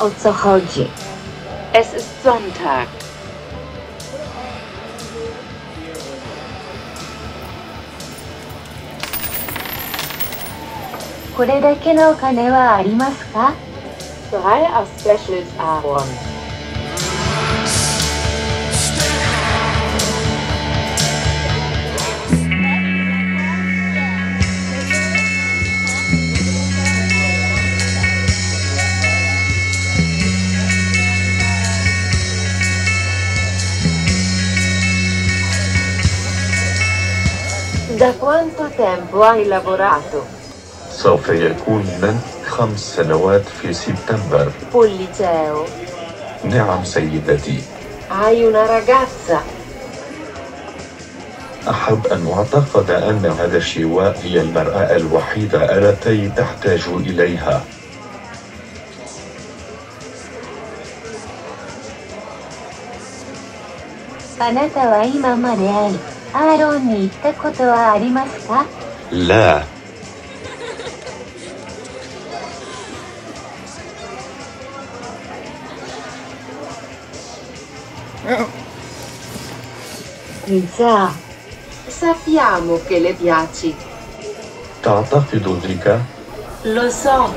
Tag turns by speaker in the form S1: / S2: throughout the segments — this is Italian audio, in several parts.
S1: O co chodzi?
S2: Es ist Sonntag.
S1: これだけのお金はありますか
S2: Drei aus Specials Aaron. Da quanto tempo hai lavorato?
S3: سوف يكون من خمس سنوات في سبتمبر.
S2: بوليتيو.
S3: نعم سيدتي.
S2: هاي una ragazza.
S3: أحب أن أعتقد أن هذا الشواء هي المرأة الوحيدة التي تحتاج إليها.
S1: أنا توعيم مريال. アーロンに行ったことはありますか
S3: لا
S1: じゃあ、
S2: Sappiamo che le piaci.
S3: تعتقد ذلك؟
S2: Lo so.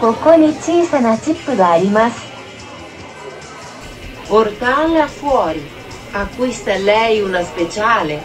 S1: ここに小さなチップがあります。
S2: Portala fuori. Acquista lei una speciale.